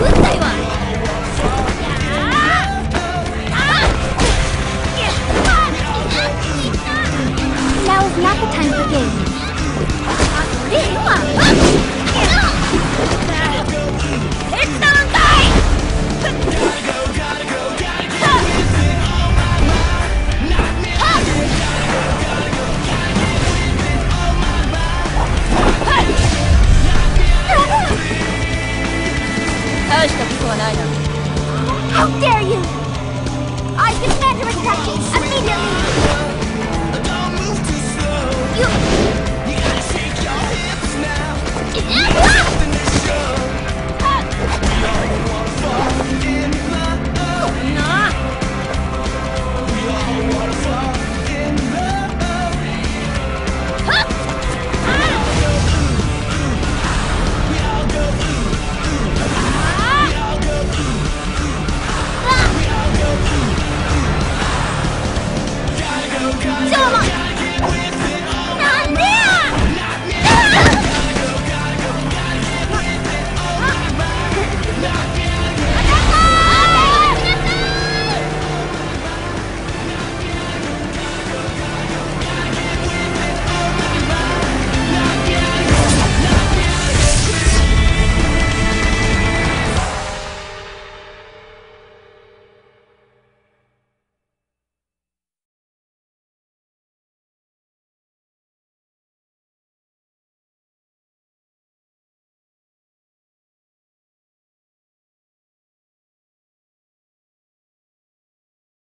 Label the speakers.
Speaker 1: Now is not the time for games. How dare you! I defend her attraction!